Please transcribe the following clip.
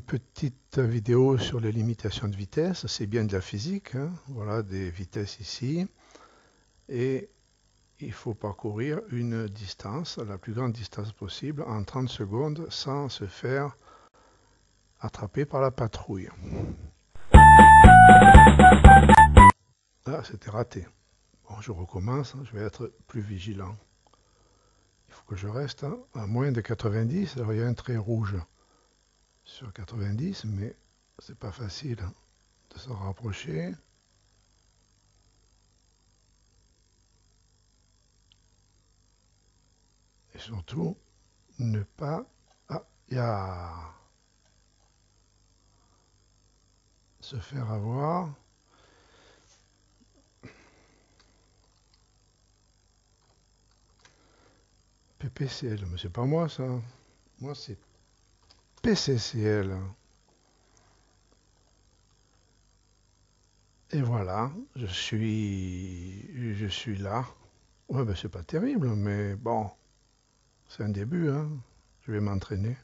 petite vidéo sur les limitations de vitesse. C'est bien de la physique. Hein. Voilà des vitesses ici. Et il faut parcourir une distance, la plus grande distance possible, en 30 secondes sans se faire attraper par la patrouille. Ah, c'était raté. Bon, je recommence, je vais être plus vigilant. Il faut que je reste à moins de 90. Alors il y a un trait rouge sur 90, mais c'est pas facile de s'en rapprocher. Et surtout, ne pas... Ah, y. Se faire avoir. PPCL, mais c'est pas moi ça. Moi c'est PCCL. Et voilà, je suis, je suis là. Ouais, ben c'est pas terrible, mais bon, c'est un début, hein. Je vais m'entraîner.